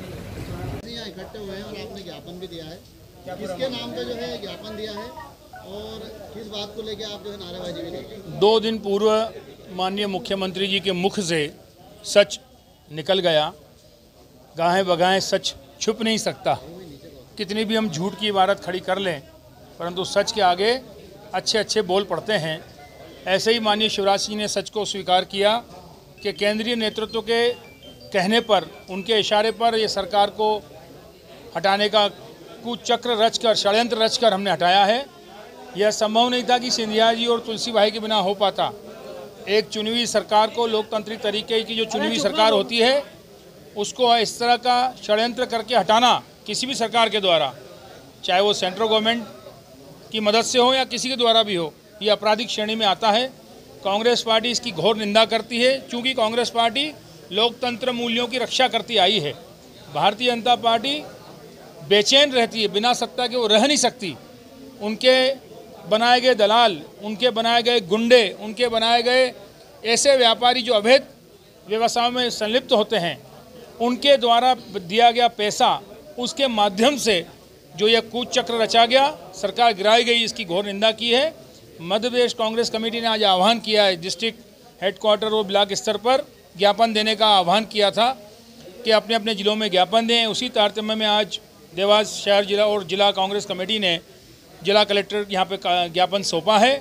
इकट्ठे हुए हैं और आपने ज्ञापन भी दिया है किसके नाम पे जो है ज्ञापन दिया है और किस बात को लेके आप जो है नारेबाजी भी दो दिन पूर्व माननीय मुख्यमंत्री जी के मुख से सच निकल गया। गाहें बगाहें सच छुप नहीं सकता। कितनी भी हम झूठ की इबारत खड़ी कर लें परंतु सच के आगे अच्छे अच्छे बोल पड़ते हैं। ऐसे ही माननीय शिवराज सिंह ने सच को स्वीकार किया कि केंद्रीय नेतृत्व के कहने पर उनके इशारे पर ये सरकार को हटाने का कुचक्र रच रचकर षड्यंत्र रचकर हमने हटाया है। यह संभव नहीं था कि सिंधिया जी और तुलसी भाई के बिना हो पाता। एक चुनी हुई सरकार को लोकतांत्रिक तरीके की जो चुनी हुई सरकार होती है उसको इस तरह का षड्यंत्र करके हटाना किसी भी सरकार के द्वारा चाहे वो सेंट्रल गवर्नमेंट की मदद से हो या किसी के द्वारा भी हो, ये आपराधिक श्रेणी में आता है। कांग्रेस पार्टी इसकी घोर निंदा करती है क्योंकि कांग्रेस पार्टी लोकतंत्र मूल्यों की रक्षा करती आई है। भारतीय जनता पार्टी बेचैन रहती है, बिना सत्ता के वो रह नहीं सकती। उनके बनाए गए दलाल, उनके बनाए गए गुंडे, उनके बनाए गए ऐसे व्यापारी जो अवैध व्यवसायों में संलिप्त होते हैं, उनके द्वारा दिया गया पैसा, उसके माध्यम से जो यह कूच चक्र रचा गया, सरकार गिराई गई, इसकी घोर निंदा की है। मध्य प्रदेश कांग्रेस कमेटी ने आज आह्वान किया है, डिस्ट्रिक्ट हेडक्वार्टर और ब्लॉक स्तर पर ज्ञापन देने का आह्वान किया था कि अपने अपने ज़िलों में ज्ञापन दें। उसी तारतम्य में आज देवास शहर जिला और जिला कांग्रेस कमेटी ने जिला कलेक्टर यहाँ पे ज्ञापन सौंपा है।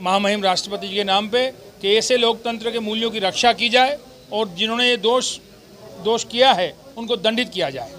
महामहिम राष्ट्रपति जी के नाम पे कि ऐसे लोकतंत्र के मूल्यों की रक्षा की जाए और जिन्होंने ये दोष दोष किया है, उनको दंडित किया जाए।